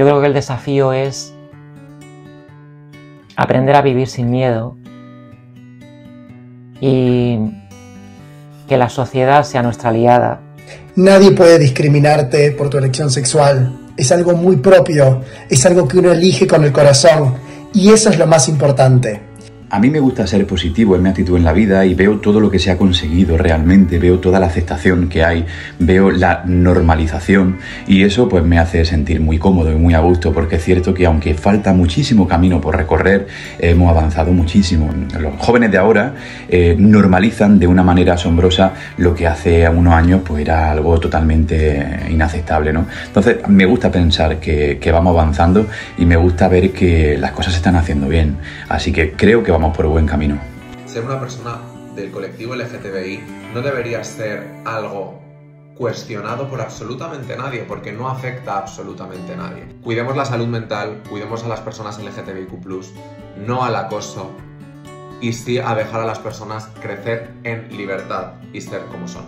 Yo creo que el desafío es aprender a vivir sin miedo y que la sociedad sea nuestra aliada. Nadie puede discriminarte por tu elección sexual. Es algo muy propio, es algo que uno elige con el corazón y eso es lo más importante. A mí me gusta ser positivo en mi actitud en la vida y veo todo lo que se ha conseguido realmente, veo toda la aceptación que hay, veo la normalización y eso pues me hace sentir muy cómodo y muy a gusto porque es cierto que aunque falta muchísimo camino por recorrer, hemos avanzado muchísimo. Los jóvenes de ahora eh, normalizan de una manera asombrosa lo que hace unos años pues era algo totalmente inaceptable, ¿no? Entonces me gusta pensar que, que vamos avanzando y me gusta ver que las cosas se están haciendo bien. Así que creo que vamos por buen camino. Ser una persona del colectivo LGTBI no debería ser algo cuestionado por absolutamente nadie, porque no afecta a absolutamente nadie. Cuidemos la salud mental, cuidemos a las personas LGTBIQ, no al acoso, y sí a dejar a las personas crecer en libertad y ser como son.